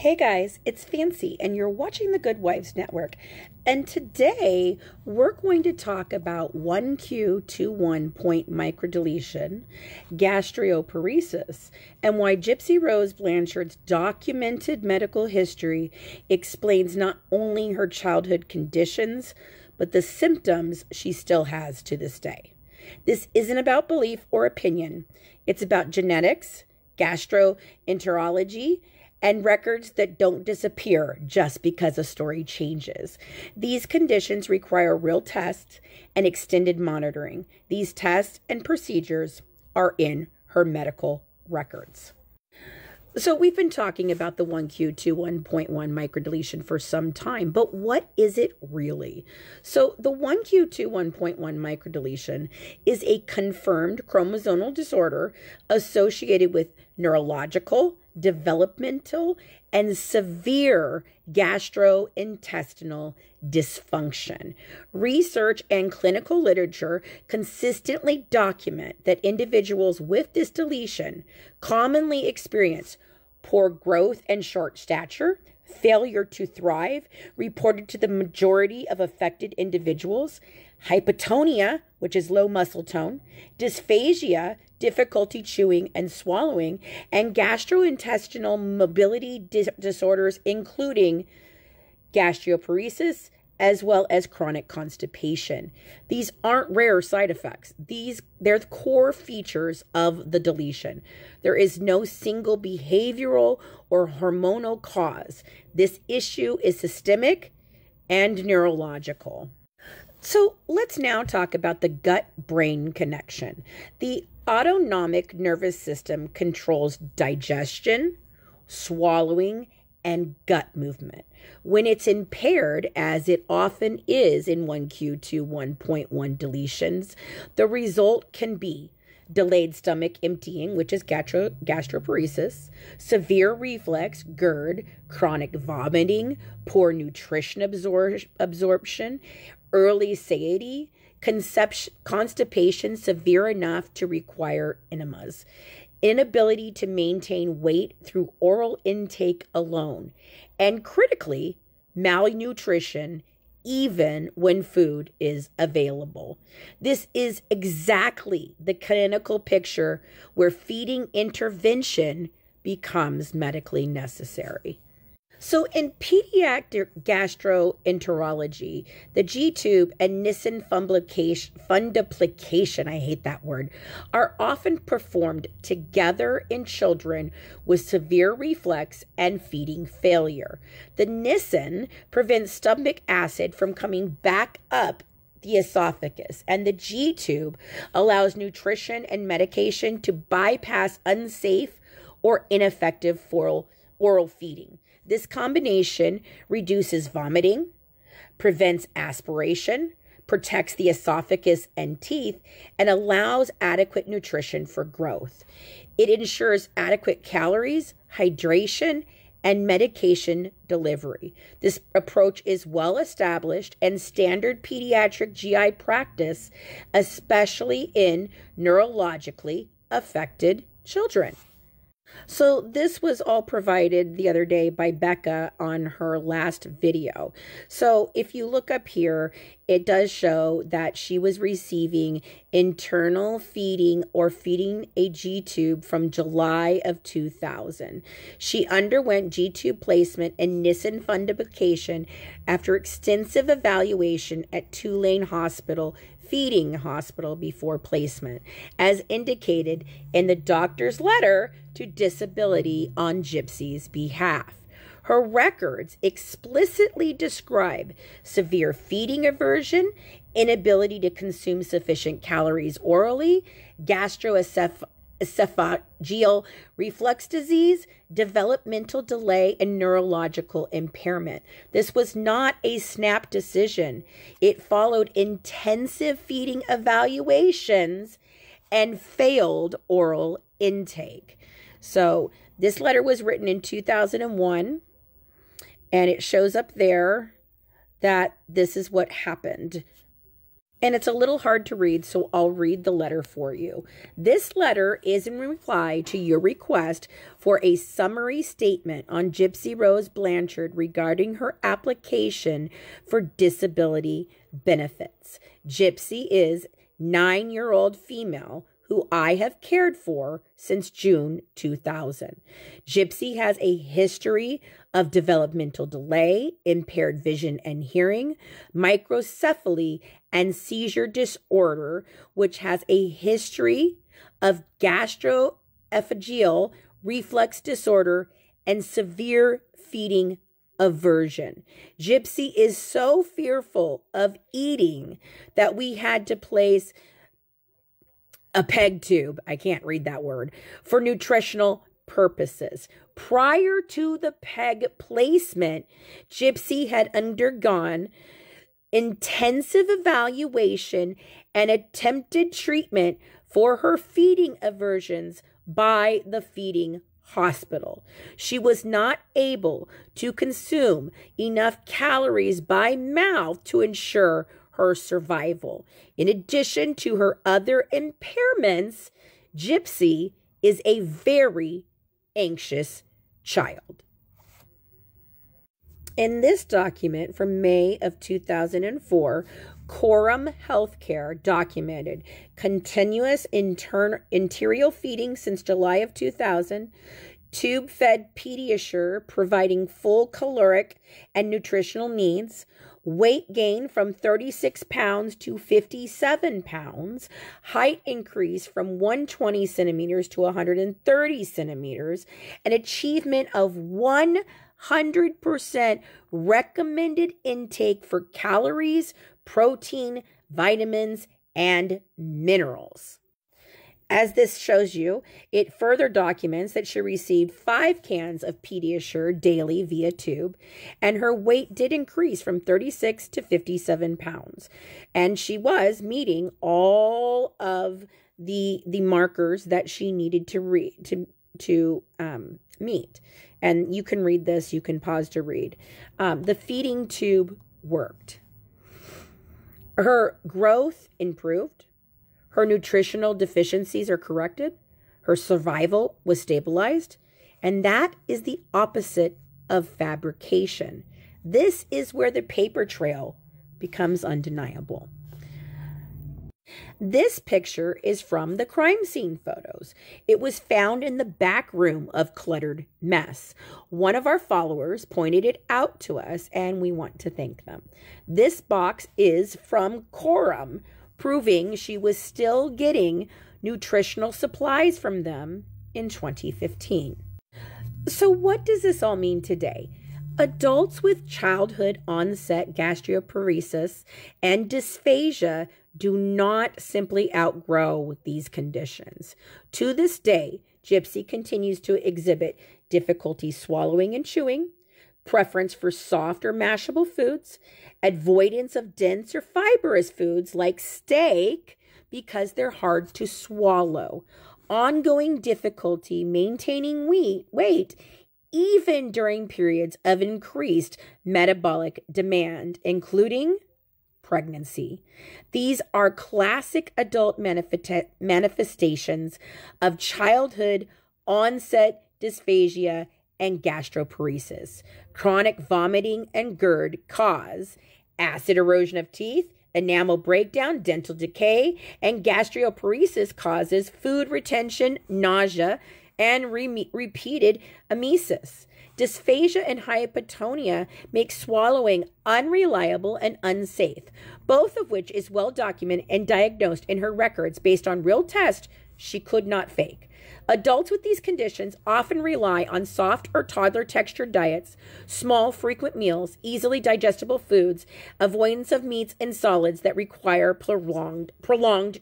Hey guys, it's Fancy, and you're watching the Good Wives Network. And today we're going to talk about 1Q21 point microdeletion, gastroparesis, and why Gypsy Rose Blanchard's documented medical history explains not only her childhood conditions, but the symptoms she still has to this day. This isn't about belief or opinion, it's about genetics, gastroenterology, and records that don't disappear just because a story changes. These conditions require real tests and extended monitoring. These tests and procedures are in her medical records. So, we've been talking about the 1Q21.1 microdeletion for some time, but what is it really? So, the 1Q21.1 microdeletion is a confirmed chromosomal disorder associated with neurological, developmental, and severe gastrointestinal dysfunction. Research and clinical literature consistently document that individuals with this deletion commonly experience poor growth and short stature, failure to thrive, reported to the majority of affected individuals, hypotonia, which is low muscle tone, dysphagia, difficulty chewing and swallowing, and gastrointestinal mobility dis- disorders, including gastroparesis, as well as chronic constipation. These aren't rare side effects. These they're the core features of the deletion. There is no single behavioral or hormonal cause. This issue is systemic and neurological. So let's now talk about the gut brain connection. The autonomic nervous system controls digestion, swallowing, and gut movement. When it's impaired, as it often is in 1Q21.1 deletions, the result can be delayed stomach emptying, which is gastro- gastroparesis, severe reflux, GERD, chronic vomiting, poor nutrition absor- absorption, early satiety, constipation severe enough to require enemas, inability to maintain weight through oral intake alone, and critically, malnutrition even when food is available. This is exactly the clinical picture where feeding intervention becomes medically necessary. So, in pediatric gastroenterology, the G tube and Nissen fundoplication, I hate that word, are often performed together in children with severe reflux and feeding failure. The Nissen prevents stomach acid from coming back up the esophagus, and the G tube allows nutrition and medication to bypass unsafe or ineffective oral, oral feeding. This combination reduces vomiting, prevents aspiration, protects the esophagus and teeth, and allows adequate nutrition for growth. It ensures adequate calories, hydration, and medication delivery. This approach is well established and standard pediatric GI practice, especially in neurologically affected children. So this was all provided the other day by Becca on her last video. So if you look up here, it does show that she was receiving enteral feeding or feeding a G tube from July of 2000. She underwent G tube placement and Nissen fundoplication after extensive evaluation at Tulane Hospital feeding hospital before placement, as indicated in the doctor's letter to disability on Gypsy's behalf. Her records explicitly describe severe feeding aversion, inability to consume sufficient calories orally, gastroesophageal esophageal reflux disease, developmental delay, and neurological impairment. This was not a snap decision. It followed intensive feeding evaluations and failed oral intake. So, this letter was written in 2001, and it shows up there that this is what happened. and it's a little hard to read, so I'll read the letter for you. This letter is in reply to your request for a summary statement on Gypsy Rose Blanchard regarding her application for disability benefits. Gypsy is nine year old female who I have cared for since June 2000. Gypsy has a history of developmental delay, impaired vision and hearing, microcephaly, and seizure disorder, which has a history of gastroesophageal reflux disorder and severe feeding aversion. Gypsy is so fearful of eating that we had to place a peg tube, I can't read that word, for nutritional purposes. Prior to the peg placement, Gypsy had undergone intensive evaluation and attempted treatment for her feeding aversions by the feeding hospital. She was not able to consume enough calories by mouth to ensure her survival. In addition to her other impairments, Gypsy is a very anxious child. In this document from May of 2004, Coram Healthcare documented continuous intern- enteral feeding since July of 2000, tube fed Pediasure providing full caloric and nutritional needs, weight gain from 36 pounds to 57 pounds, height increase from 120 centimeters to 130 centimeters, an achievement of 100% recommended intake for calories, protein, vitamins, and minerals. As this shows you, it further documents that she received five cans of Pediasure daily via tube, and her weight did increase from 36 to 57 pounds. And she was meeting all of the the markers that she needed to read to to um, meet. And you can read this. You can pause to read. Um, the feeding tube worked. Her growth improved her nutritional deficiencies are corrected, her survival was stabilized, and that is the opposite of fabrication. This is where the paper trail becomes undeniable. This picture is from the crime scene photos. It was found in the back room of cluttered mess. One of our followers pointed it out to us, and we want to thank them. This box is from Coram, proving she was still getting nutritional supplies from them in 2015. So, what does this all mean today? Adults with childhood onset gastroparesis and dysphagia do not simply outgrow these conditions. To this day, Gypsy continues to exhibit difficulty swallowing and chewing, preference for soft or mashable foods, avoidance of dense or fibrous foods like steak because they're hard to swallow, ongoing difficulty maintaining weight, weight even during periods of increased metabolic demand, including pregnancy. These are classic adult manifestations of childhood onset dysphagia and gastroparesis. Chronic vomiting and GERD cause acid erosion of teeth, enamel breakdown, dental decay, and gastroparesis causes food retention, nausea, and re- repeated emesis. Dysphagia and hypotonia make swallowing unreliable and unsafe, both of which is well documented and diagnosed in her records based on real tests she could not fake. Adults with these conditions often rely on soft or toddler textured diets, small, frequent meals, easily digestible foods, avoidance of meats and solids that require prolonged prolonged.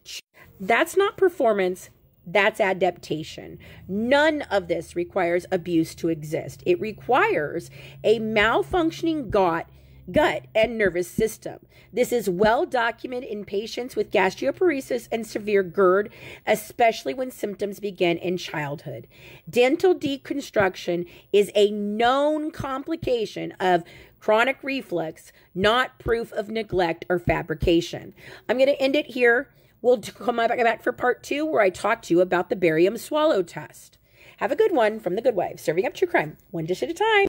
That's not performance, that's adaptation. None of this requires abuse to exist. It requires a malfunctioning gut gut, and nervous system. This is well documented in patients with gastroparesis and severe GERD, especially when symptoms begin in childhood. Dental deconstruction is a known complication of chronic reflux, not proof of neglect or fabrication. I'm going to end it here. We'll come back for part two where I talk to you about the barium swallow test. Have a good one from the Good Wife, serving up true crime one dish at a time.